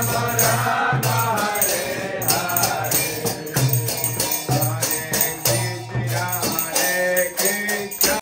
Rama Rama